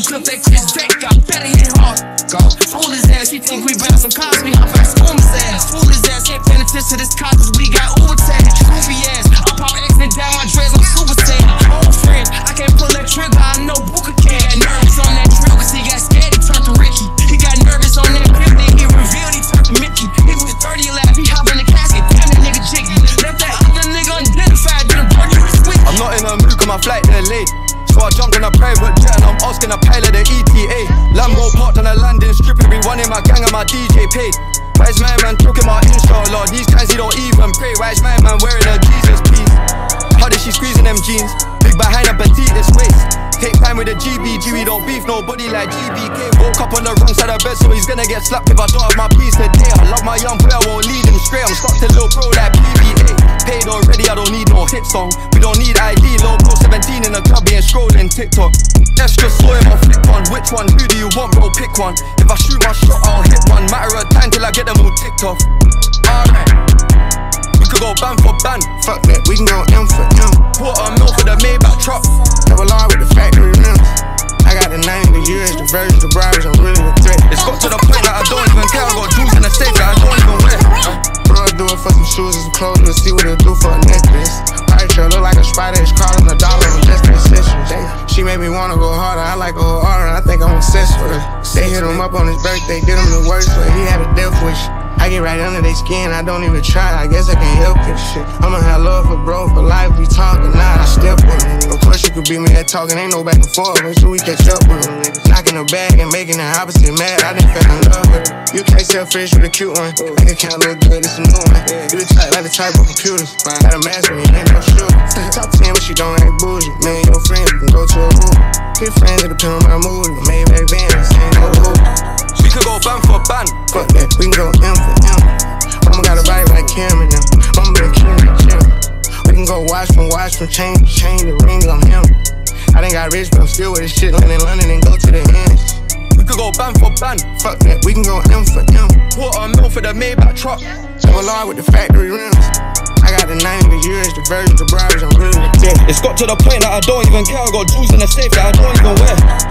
the clip that Chris Drake got belly and heart. Go. Fool his ass, he think we bounce some Cosby. Hop back, school his ass. Fool his ass, can't pay to this cop, cause we got Uber overtime. Goofy ass, I pop X and down my dress. And a pilot of the ETA. Lambo parked on a landing strip, everyone in my gang and my DJ paid. Wise man, man, talking about inshallah. These times he don't even pray. Wise man, man, wearing a Jesus piece. How did she squeezing them jeans? Big behind a petite waist. Take time with the GBG, we don't beef nobody like GBK. Woke up on the wrong side of bed, so he's gonna get slapped if I don't have my piece today. I love my young boy, I won't lead him straight. I'm stuck to little bro like PBA. Paid already, I don't need no hit song. We don't need ID, low bro 17 in the club, being scrolling TikTok. That's just him or flick one. Which one? Who do you want, bro? Pick one. If I shoot my shot, I'll hit one. Matter of time till I get them all ticked off. Alright. We could go ban for ban. Fuck that, we can go M for M. A mill for the Maybach truck. Double R with the factory rims. I got the 90, the years, the version, the bribes, I'm really a threat. It's got to the point that I don't even care. I got jewels in the safe that I don't even wear. Bro, do it for some shoes and some clothes, we'll see what it'll do for a necklace. Right, sure, look like a spider, it's Wanna go harder, I like harder, I think I'm obsessed with her. They hit him up on his birthday, did him the worst, but he had a death wish. I get right under their skin, I don't even try, I guess I can't help it. Shit. I'ma have love for bro, for life, we talking, now I step with it. Of course you could beat me at talking, ain't no back and forth, sure we catch up with them. Knocking the bag and making the opposite mad, I didn't fell in love with her. You can't sell fish with a cute one, I can count look good, it's a new one. You the type like the type of computers, got a mask me, ain't no shooter. Talk to him, but she don't act bougie. Me and your friends, we can go to a Good friends, on my mood. Maybach Vans, ain't no hoop. We could go ban for ban. Fuck that, we can go M for M. Mama got a body like Cameron now. Mama been killing the gym. We can go watch from watch from chain to chain to ring on him. I done got rich, but I'm still with this shit. Land in London and go to the end. We could go ban for ban. Fuck that, we can go M for M. A mill for the Maybach truck. Double R with the factory rims. I got the 90, the years, the version, the bribes, I'm really the It's got to the point that I don't even care. I got jewels in the safe that I don't even wear.